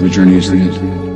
The journey is the end.